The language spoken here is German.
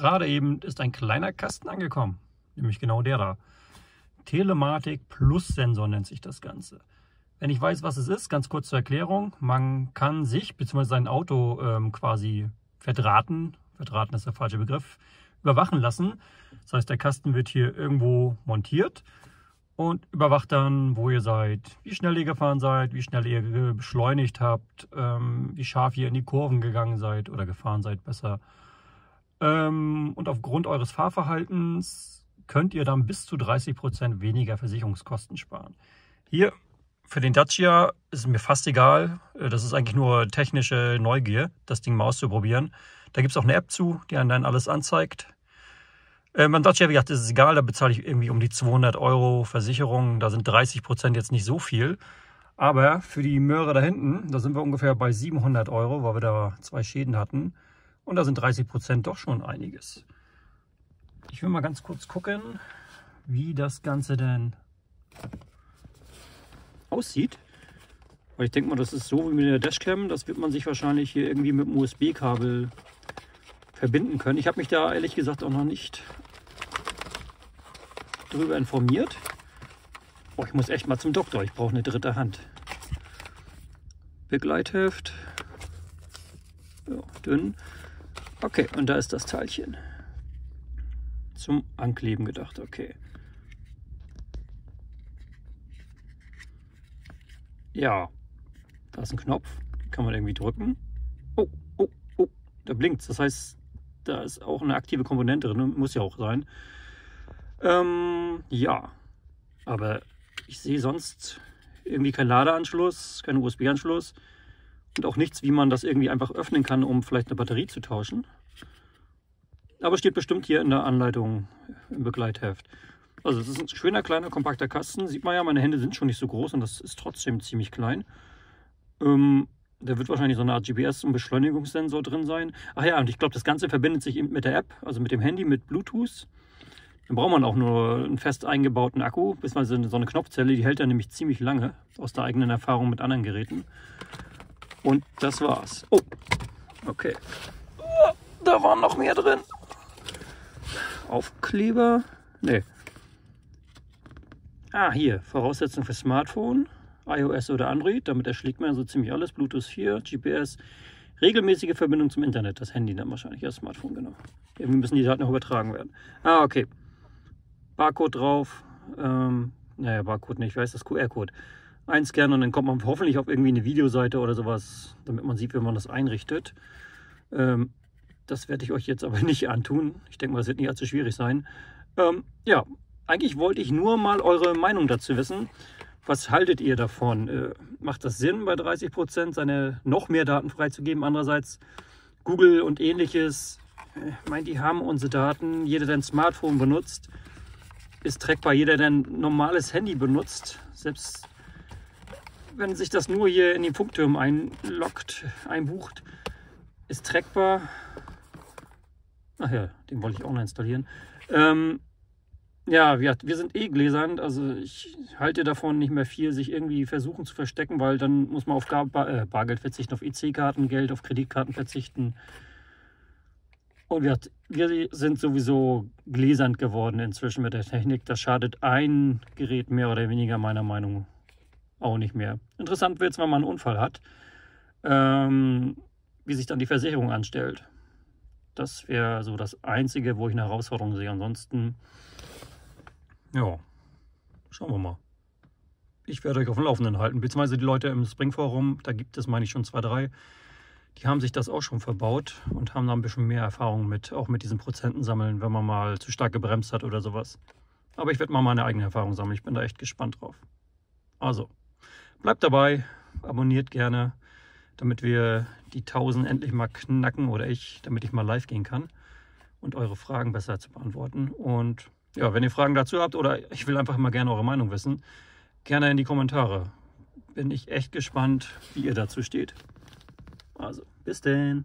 Gerade eben ist ein kleiner Kasten angekommen, nämlich genau der da. Telematik plus Sensor nennt sich das Ganze. Wenn ich weiß, was es ist, ganz kurz zur Erklärung, man kann sich bzw. sein Auto ähm, quasi verdrahten, verdrahten ist der falsche Begriff, überwachen lassen. Das heißt, der Kasten wird hier irgendwo montiert und überwacht dann, wo ihr seid, wie schnell ihr gefahren seid, wie schnell ihr beschleunigt habt, ähm, wie scharf ihr in die Kurven gegangen seid oder gefahren seid besser. Ähm, und aufgrund eures Fahrverhaltens könnt ihr dann bis zu 30 Prozent weniger Versicherungskosten sparen. Hier für den Dacia ist es mir fast egal. Äh, das ist eigentlich nur technische Neugier, das Ding mal auszuprobieren. Da gibt es auch eine App zu, die einem dann alles anzeigt. Äh, beim Dacia, wie gesagt, ist es egal, da bezahle ich irgendwie um die 200 Euro Versicherung. Da sind 30 Prozent jetzt nicht so viel. Aber für die Möhre da hinten, da sind wir ungefähr bei 700 Euro, weil wir da zwei Schäden hatten. Und da sind 30 Prozent doch schon einiges. Ich will mal ganz kurz gucken, wie das Ganze denn aussieht. Weil ich denke mal, das ist so wie mit der Dashcam. Das wird man sich wahrscheinlich hier irgendwie mit dem USB-Kabel verbinden können. Ich habe mich da ehrlich gesagt auch noch nicht darüber informiert. Oh, ich muss echt mal zum Doktor. Ich brauche eine dritte Hand. Begleitheft. Ja, dünn. Okay, und da ist das Teilchen. Zum Ankleben gedacht, okay. Ja, da ist ein Knopf. Kann man irgendwie drücken. Oh, oh, oh, da blinkt Das heißt, da ist auch eine aktive Komponente drin, muss ja auch sein. Ähm, ja, aber ich sehe sonst irgendwie keinen Ladeanschluss, keinen USB-Anschluss und auch nichts, wie man das irgendwie einfach öffnen kann, um vielleicht eine Batterie zu tauschen. Aber steht bestimmt hier in der Anleitung im Begleitheft. Also es ist ein schöner, kleiner, kompakter Kasten. Sieht man ja, meine Hände sind schon nicht so groß und das ist trotzdem ziemlich klein. Ähm, da wird wahrscheinlich so eine Art GPS- und Beschleunigungssensor drin sein. Ach ja, und ich glaube, das Ganze verbindet sich eben mit der App, also mit dem Handy, mit Bluetooth. Dann braucht man auch nur einen fest eingebauten Akku, beziehungsweise so eine Knopfzelle, die hält dann nämlich ziemlich lange, aus der eigenen Erfahrung mit anderen Geräten. Und das war's. Oh, okay. Oh, da waren noch mehr drin. Aufkleber. Nee. Ah, hier. Voraussetzung für Smartphone iOS oder Android. Damit erschlägt man so ziemlich alles. Bluetooth 4, GPS, regelmäßige Verbindung zum Internet. Das Handy dann wahrscheinlich, das Smartphone, genau. Irgendwie müssen die Daten noch übertragen werden. Ah, okay. Barcode drauf. Ähm, naja, Barcode nicht, ich weiß das QR-Code. Einscannen und dann kommt man hoffentlich auf irgendwie eine Videoseite oder sowas, damit man sieht, wie man das einrichtet. Ähm, das werde ich euch jetzt aber nicht antun. Ich denke mal, das wird nicht allzu schwierig sein. Ähm, ja, eigentlich wollte ich nur mal eure Meinung dazu wissen. Was haltet ihr davon? Äh, macht das Sinn, bei 30 Prozent seine noch mehr Daten freizugeben? Andererseits Google und ähnliches, äh, meint, die haben unsere Daten. Jeder, der ein Smartphone benutzt, ist trackbar. Jeder, der ein normales Handy benutzt, selbst wenn sich das nur hier in den Funkturm einloggt, einbucht, ist trackbar. Ach ja, den wollte ich auch noch installieren. Ähm, ja, wir, wir sind eh gläsern, also ich halte davon nicht mehr viel, sich irgendwie versuchen zu verstecken, weil dann muss man auf Bar, äh, Bargeld verzichten, auf EC-Karten, Geld, auf Kreditkarten verzichten. Und wir, wir sind sowieso gläsernd geworden inzwischen mit der Technik. Das schadet ein Gerät mehr oder weniger meiner Meinung auch nicht mehr. Interessant wird es, wenn man einen Unfall hat, ähm, wie sich dann die Versicherung anstellt. Das wäre so das Einzige, wo ich eine Herausforderung sehe. Ansonsten ja, schauen wir mal. Ich werde euch auf dem Laufenden halten, beziehungsweise die Leute im Springforum, da gibt es, meine ich, schon zwei, drei, die haben sich das auch schon verbaut und haben da ein bisschen mehr Erfahrung mit, auch mit diesen Prozenten sammeln, wenn man mal zu stark gebremst hat oder sowas. Aber ich werde mal meine eigene Erfahrung sammeln, ich bin da echt gespannt drauf. Also, bleibt dabei, abonniert gerne, damit wir die 1000 endlich mal knacken oder ich, damit ich mal live gehen kann und eure Fragen besser zu beantworten. Und ja, wenn ihr Fragen dazu habt oder ich will einfach mal gerne eure Meinung wissen, gerne in die Kommentare. Bin ich echt gespannt, wie ihr dazu steht. Also, bis denn.